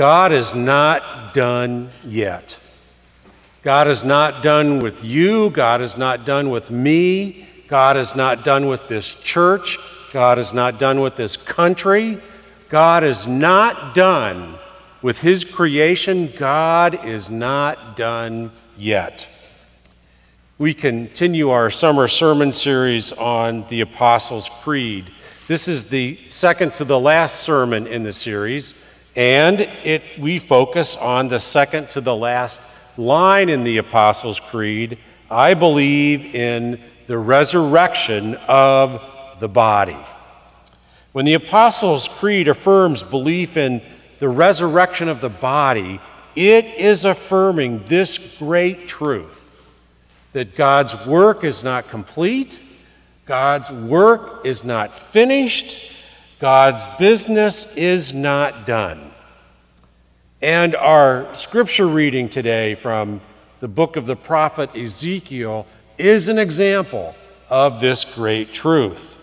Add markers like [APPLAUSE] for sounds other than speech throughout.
God is not done yet. God is not done with you. God is not done with me. God is not done with this church. God is not done with this country. God is not done with his creation. God is not done yet. We continue our summer sermon series on the Apostles' Creed. This is the second to the last sermon in the series, and it, we focus on the second to the last line in the Apostles' Creed I believe in the resurrection of the body. When the Apostles' Creed affirms belief in the resurrection of the body, it is affirming this great truth that God's work is not complete, God's work is not finished, God's business is not done. And our scripture reading today from the book of the prophet Ezekiel is an example of this great truth.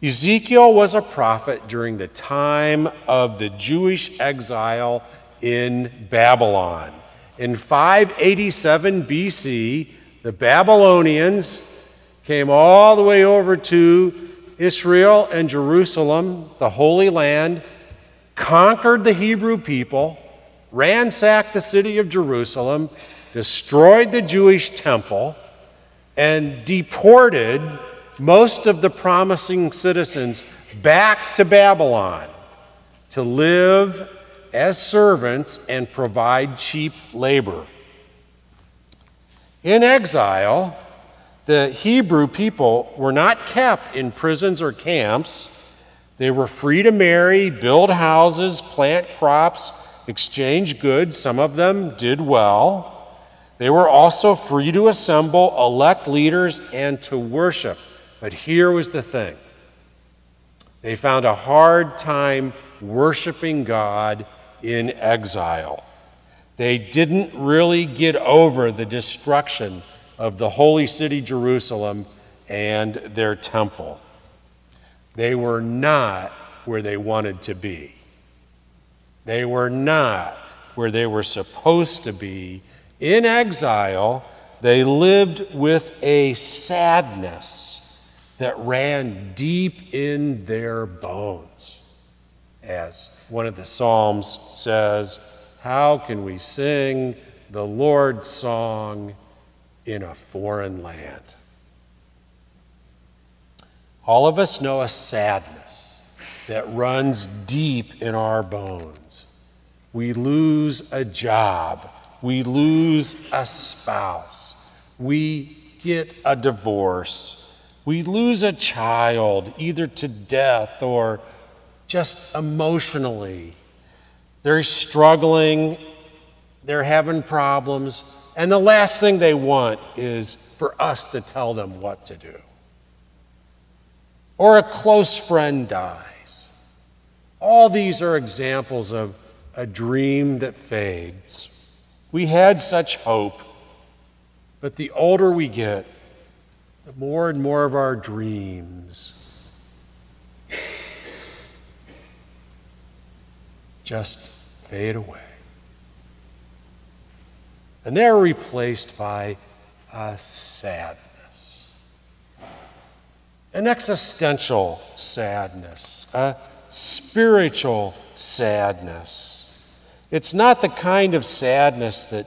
Ezekiel was a prophet during the time of the Jewish exile in Babylon. In 587 BC, the Babylonians came all the way over to Israel and Jerusalem, the Holy Land, conquered the Hebrew people, ransacked the city of Jerusalem, destroyed the Jewish temple, and deported most of the promising citizens back to Babylon to live as servants and provide cheap labor. In exile, the Hebrew people were not kept in prisons or camps they were free to marry, build houses, plant crops, exchange goods. Some of them did well. They were also free to assemble, elect leaders, and to worship. But here was the thing they found a hard time worshiping God in exile. They didn't really get over the destruction of the holy city Jerusalem and their temple. They were not where they wanted to be. They were not where they were supposed to be. In exile, they lived with a sadness that ran deep in their bones. As one of the Psalms says, How can we sing the Lord's song in a foreign land? All of us know a sadness that runs deep in our bones. We lose a job, we lose a spouse, we get a divorce, we lose a child, either to death or just emotionally. They're struggling, they're having problems, and the last thing they want is for us to tell them what to do or a close friend dies. All these are examples of a dream that fades. We had such hope, but the older we get, the more and more of our dreams just fade away. And they're replaced by a sadness an existential sadness, a spiritual sadness. It's not the kind of sadness that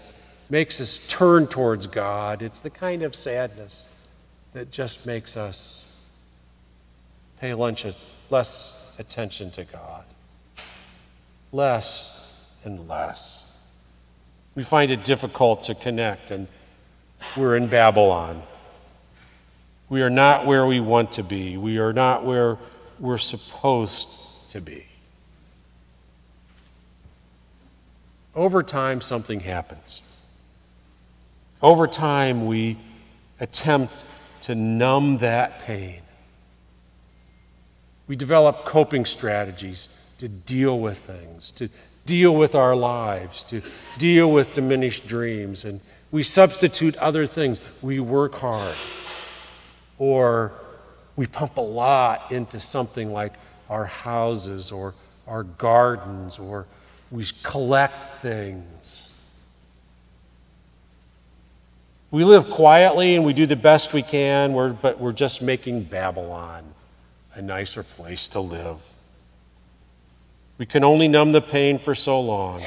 makes us turn towards God, it's the kind of sadness that just makes us pay less attention to God. Less and less. We find it difficult to connect, and we're in Babylon. We are not where we want to be. We are not where we're supposed to be. Over time, something happens. Over time, we attempt to numb that pain. We develop coping strategies to deal with things, to deal with our lives, to deal with diminished dreams, and we substitute other things. We work hard or we pump a lot into something like our houses or our gardens or We collect things. We live quietly and we do the best we can, we're, but we're just making Babylon a nicer place to live. We can only numb the pain for so long,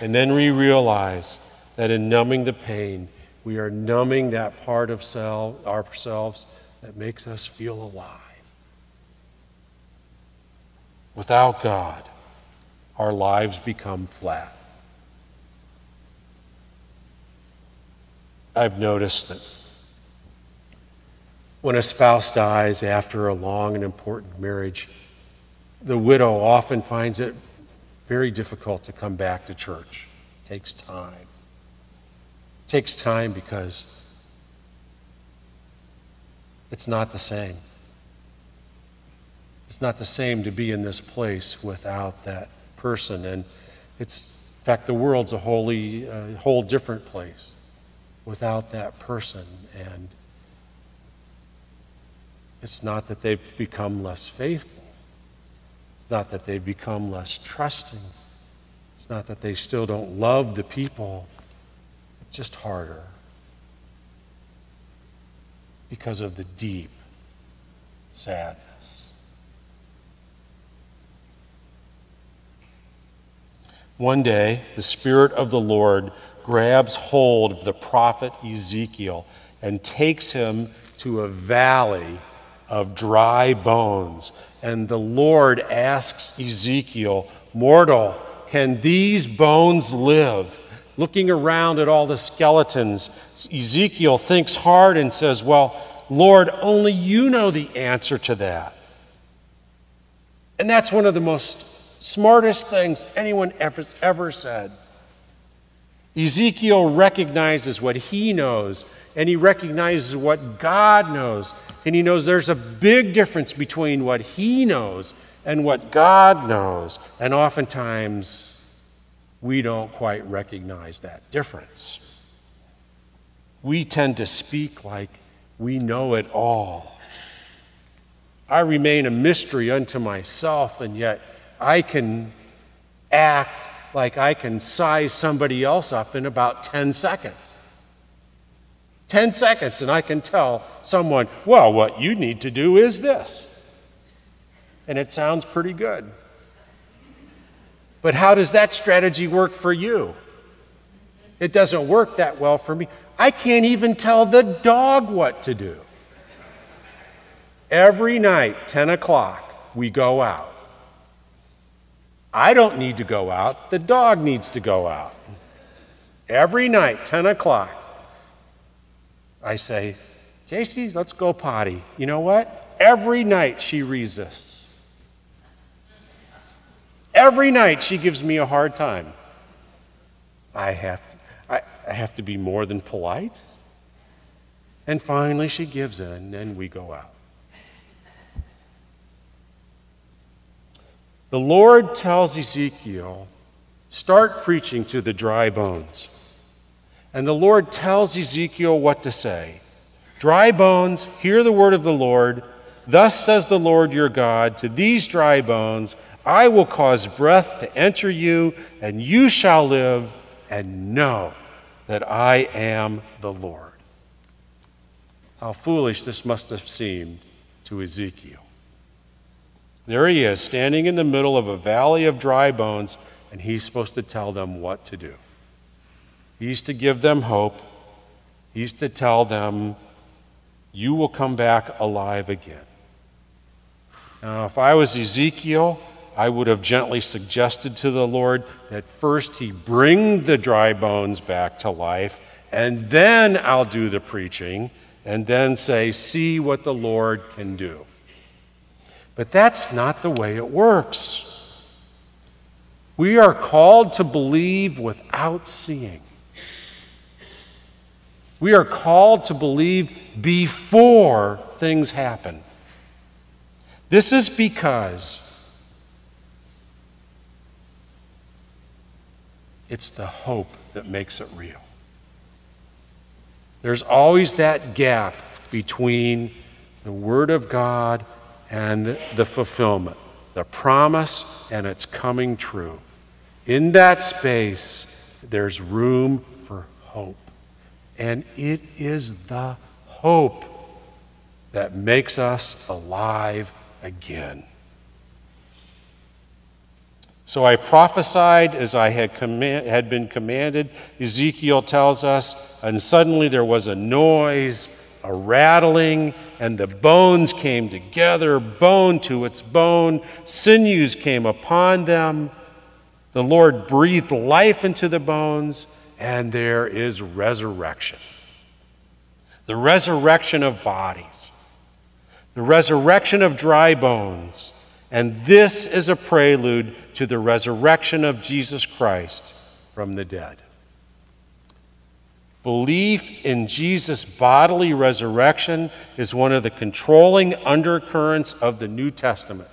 and then we realize that in numbing the pain, we are numbing that part of self, ourselves that makes us feel alive. Without God, our lives become flat. I've noticed that when a spouse dies after a long and important marriage, the widow often finds it very difficult to come back to church. It takes time. It takes time because it's not the same. It's not the same to be in this place without that person. And it's, in fact, the world's a wholly, uh, whole different place without that person. And it's not that they've become less faithful. It's not that they've become less trusting. It's not that they still don't love the people. It's just harder because of the deep sadness. One day, the Spirit of the Lord grabs hold of the prophet Ezekiel and takes him to a valley of dry bones. And the Lord asks Ezekiel, Mortal, can these bones live? Looking around at all the skeletons, Ezekiel thinks hard and says, Well, Lord, only you know the answer to that. And that's one of the most smartest things anyone ever, ever said. Ezekiel recognizes what he knows, and he recognizes what God knows. And he knows there's a big difference between what he knows and what God knows. And oftentimes, we don't quite recognize that difference. We tend to speak like we know it all. I remain a mystery unto myself, and yet I can act like I can size somebody else up in about 10 seconds. 10 seconds, and I can tell someone, well, what you need to do is this. And it sounds pretty good. But how does that strategy work for you? It doesn't work that well for me. I can't even tell the dog what to do. Every night, 10 o'clock, we go out. I don't need to go out, the dog needs to go out. Every night, 10 o'clock, I say, JC, let's go potty. You know what? Every night she resists. Every night she gives me a hard time. I have to, I, I have to be more than polite. And finally she gives in and we go out. The Lord tells Ezekiel, start preaching to the dry bones. And the Lord tells Ezekiel what to say Dry bones, hear the word of the Lord. Thus says the Lord your God to these dry bones, I will cause breath to enter you, and you shall live and know that I am the Lord. How foolish this must have seemed to Ezekiel. There he is, standing in the middle of a valley of dry bones, and he's supposed to tell them what to do. He's to give them hope. He's to tell them, You will come back alive again. Now, if I was Ezekiel, I would have gently suggested to the Lord that first he bring the dry bones back to life, and then I'll do the preaching, and then say, See what the Lord can do. But that's not the way it works. We are called to believe without seeing. We are called to believe before things happen. This is because it's the hope that makes it real. There's always that gap between the Word of God and the fulfillment, the promise and its coming true. in that space, there's room for hope. And it is the hope that makes us alive again. So I prophesied as I had, command, had been commanded. Ezekiel tells us, and suddenly there was a noise, a rattling, and the bones came together, bone to its bone. Sinews came upon them. The Lord breathed life into the bones, and there is resurrection. The resurrection of bodies, the resurrection of dry bones. And this is a prelude to the resurrection of Jesus Christ from the dead. Belief in Jesus' bodily resurrection is one of the controlling undercurrents of the New Testament.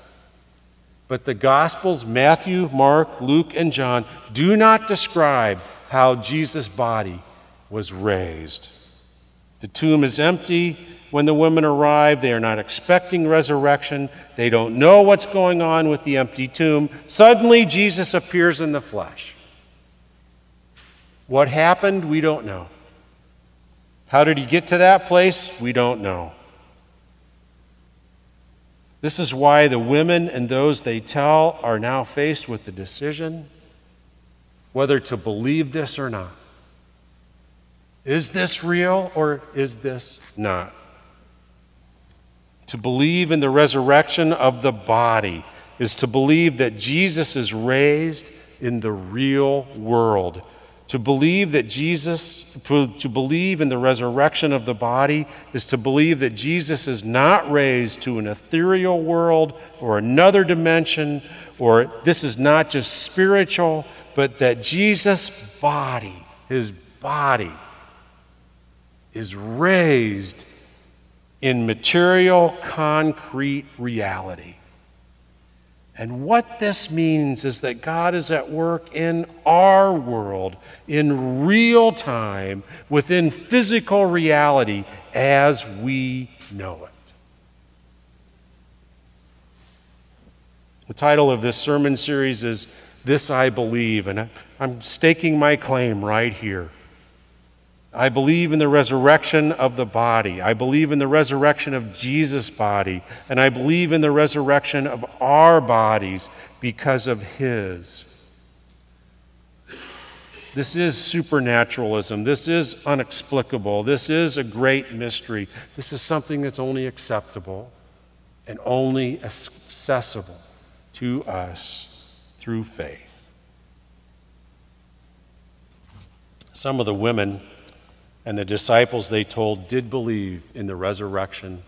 But the Gospels, Matthew, Mark, Luke, and John, do not describe how Jesus' body was raised. The tomb is empty when the women arrive. They are not expecting resurrection. They don't know what's going on with the empty tomb. Suddenly, Jesus appears in the flesh. What happened, we don't know. How did he get to that place? We don't know. This is why the women and those they tell are now faced with the decision whether to believe this or not. Is this real or is this not? To believe in the resurrection of the body is to believe that Jesus is raised in the real world to believe that Jesus, to believe in the resurrection of the body, is to believe that Jesus is not raised to an ethereal world or another dimension, or this is not just spiritual, but that Jesus' body, his body, is raised in material, concrete reality. And what this means is that God is at work in our world, in real time, within physical reality as we know it. The title of this sermon series is This I Believe, and I'm staking my claim right here. I believe in the resurrection of the body. I believe in the resurrection of Jesus' body. And I believe in the resurrection of our bodies because of His. This is supernaturalism. This is unexplicable. This is a great mystery. This is something that's only acceptable and only accessible to us through faith. Some of the women and the disciples they told did believe in the resurrection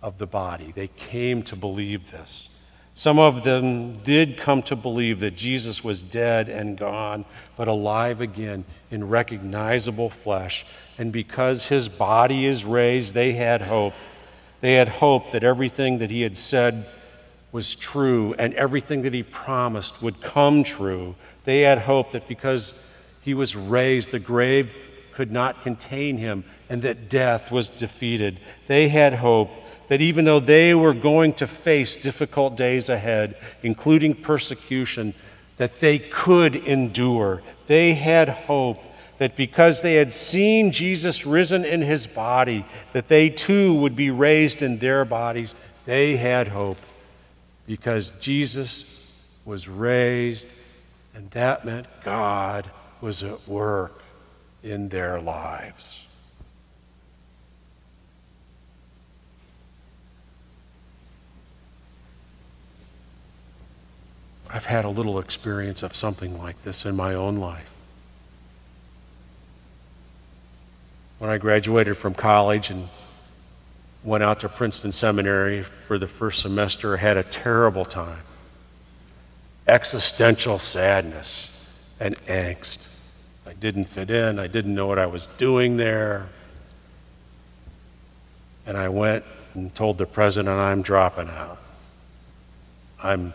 of the body. They came to believe this. Some of them did come to believe that Jesus was dead and gone, but alive again in recognizable flesh. And because his body is raised, they had hope. They had hope that everything that he had said was true and everything that he promised would come true. They had hope that because he was raised, the grave could not contain him and that death was defeated. They had hope that even though they were going to face difficult days ahead, including persecution, that they could endure. They had hope that because they had seen Jesus risen in his body, that they too would be raised in their bodies. They had hope because Jesus was raised, and that meant God was at work in their lives. I've had a little experience of something like this in my own life. When I graduated from college and went out to Princeton Seminary for the first semester, I had a terrible time. Existential sadness and angst. I didn't fit in. I didn't know what I was doing there. And I went and told the president, I'm dropping out. I'm,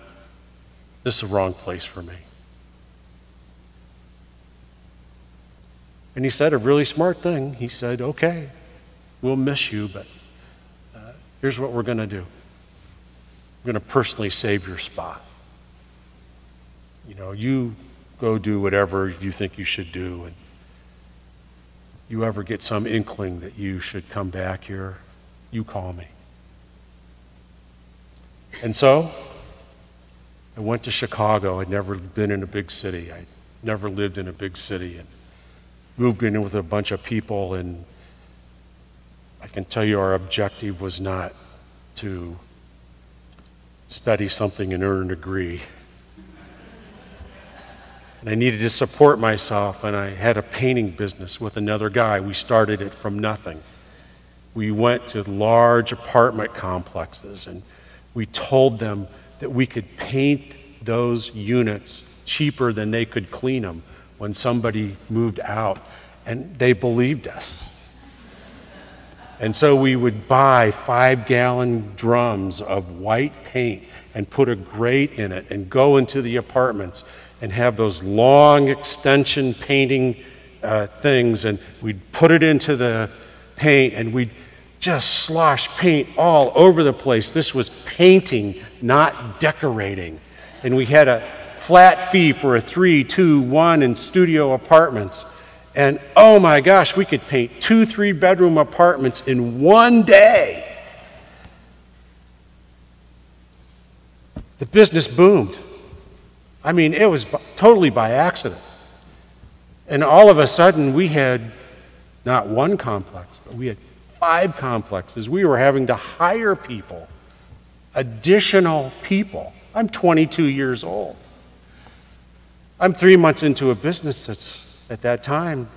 this is the wrong place for me. And he said a really smart thing. He said, okay, we'll miss you, but uh, here's what we're going to do. We're going to personally save your spot. You know, you go do whatever you think you should do. And you ever get some inkling that you should come back here, you call me. And so, I went to Chicago. I'd never been in a big city. I'd never lived in a big city. And moved in with a bunch of people, and I can tell you our objective was not to study something and earn a degree. And I needed to support myself, and I had a painting business with another guy. We started it from nothing. We went to large apartment complexes, and we told them that we could paint those units cheaper than they could clean them when somebody moved out. And they believed us. And so we would buy five gallon drums of white paint and put a grate in it and go into the apartments and have those long extension painting uh, things. And we'd put it into the paint and we'd just slosh paint all over the place. This was painting, not decorating. And we had a flat fee for a three, two, one in studio apartments. And oh my gosh, we could paint two, three bedroom apartments in one day. The business boomed. I mean, it was totally by accident. And all of a sudden, we had not one complex, but we had five complexes. We were having to hire people, additional people. I'm 22 years old. I'm three months into a business that's at that time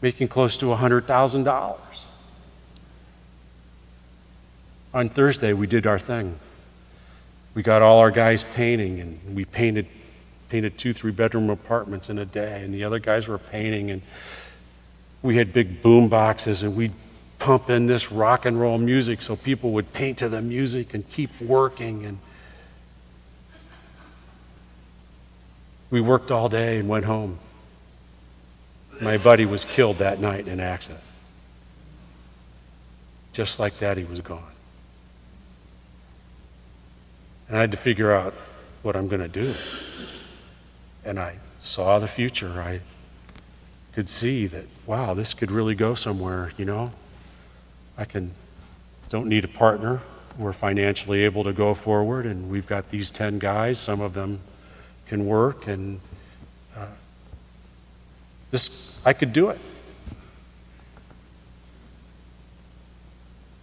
making close to $100,000. On Thursday, we did our thing. We got all our guys painting, and we painted, painted two, three bedroom apartments in a day, and the other guys were painting, and we had big boom boxes, and we'd pump in this rock and roll music so people would paint to the music and keep working. And we worked all day and went home. My buddy was killed that night in an accident. Just like that, he was gone. And I had to figure out what I'm going to do. And I saw the future. I could see that, wow, this could really go somewhere, you know? I can, don't need a partner. We're financially able to go forward, and we've got these 10 guys. Some of them can work, and uh, this, I could do it.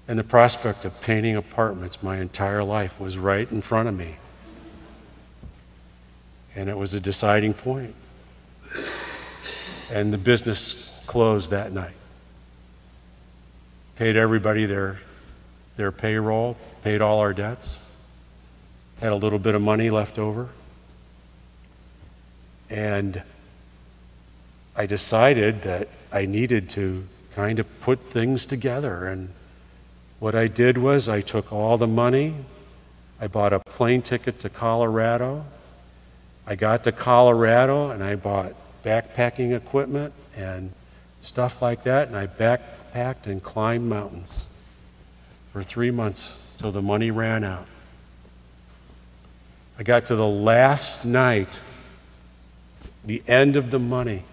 And the prospect of painting apartments my entire life was right in front of me. And it was a deciding point. And the business closed that night. Paid everybody their, their payroll, paid all our debts, had a little bit of money left over. And I decided that I needed to kind of put things together. And what I did was I took all the money, I bought a plane ticket to Colorado. I got to Colorado and I bought backpacking equipment and stuff like that, and I backpacked and climbed mountains for three months till the money ran out. I got to the last night, the end of the money.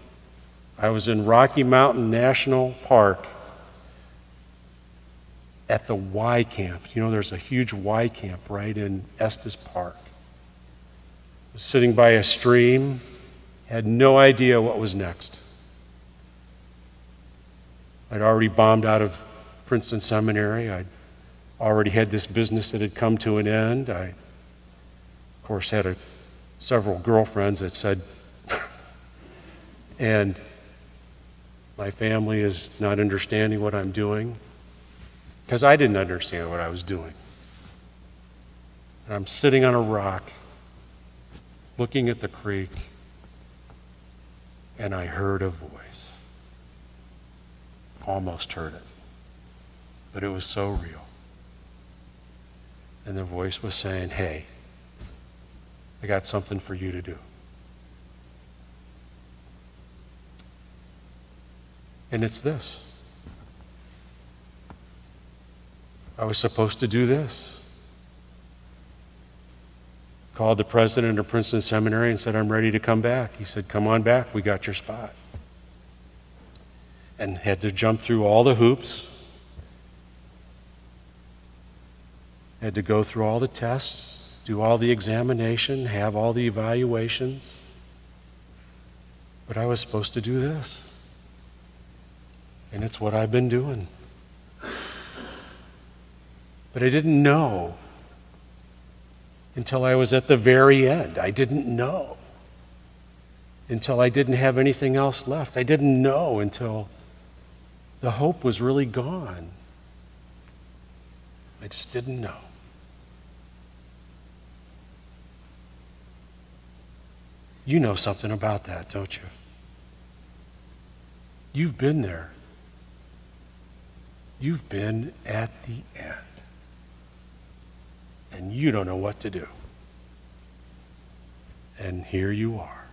I was in Rocky Mountain National Park at the Y camp. You know, there's a huge Y camp right in Estes Park. Was sitting by a stream, had no idea what was next. I'd already bombed out of Princeton Seminary. I'd already had this business that had come to an end. I, of course, had a, several girlfriends that said, [LAUGHS] and my family is not understanding what I'm doing because I didn't understand what I was doing. And I'm sitting on a rock looking at the creek, and I heard a voice. Almost heard it, but it was so real. And the voice was saying, Hey, I got something for you to do. And it's this I was supposed to do this. Called the president of Princeton Seminary and said, I'm ready to come back. He said, Come on back, we got your spot. And had to jump through all the hoops, had to go through all the tests, do all the examination, have all the evaluations. But I was supposed to do this. And it's what I've been doing. But I didn't know until I was at the very end. I didn't know until I didn't have anything else left. I didn't know until the hope was really gone. I just didn't know. You know something about that, don't you? You've been there. You've been at the end and you don't know what to do. And here you are.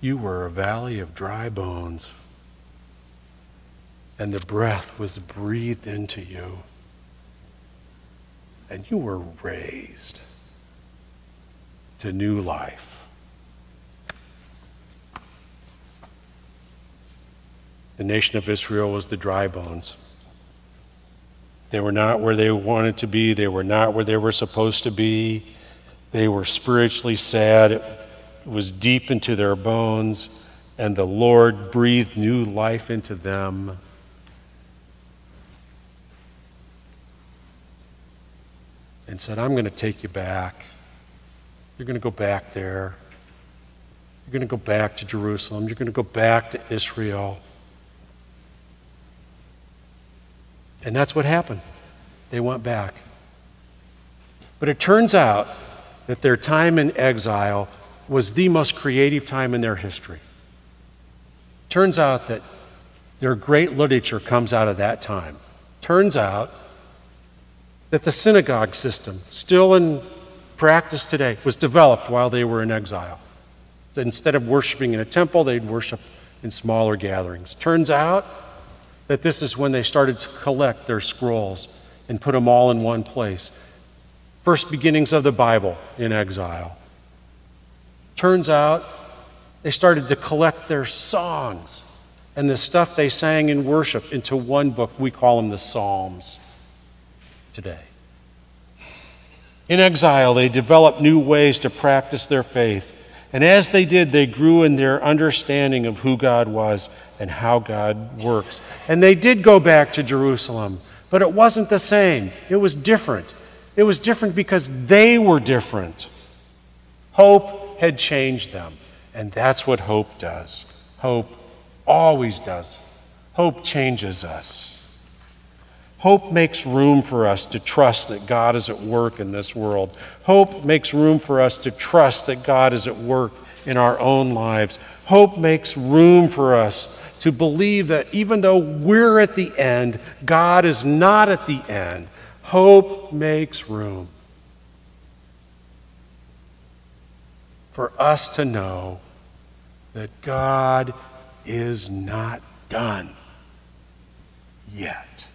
You were a valley of dry bones, and the breath was breathed into you, and you were raised to new life. The nation of Israel was the dry bones. They were not where they wanted to be. They were not where they were supposed to be. They were spiritually sad. It was deep into their bones, and the Lord breathed new life into them. And said, I'm going to take you back. You're going to go back there. You're going to go back to Jerusalem. You're going to go back to Israel. And that's what happened. They went back. But it turns out that their time in exile was the most creative time in their history. Turns out that their great literature comes out of that time. Turns out that the synagogue system, still in practice today, was developed while they were in exile. Instead of worshiping in a temple, they'd worship in smaller gatherings. Turns out that this is when they started to collect their scrolls and put them all in one place. First beginnings of the Bible in exile. Turns out they started to collect their songs and the stuff they sang in worship into one book. We call them the Psalms today. In exile, they developed new ways to practice their faith. And as they did, they grew in their understanding of who God was and how God works. And they did go back to Jerusalem, but it wasn't the same. It was different. It was different because they were different. Hope had changed them, and that's what hope does. Hope always does. Hope changes us. Hope makes room for us to trust that God is at work in this world. Hope makes room for us to trust that God is at work in our own lives. Hope makes room for us to believe that even though we're at the end, God is not at the end. Hope makes room for us to know that God is not done yet.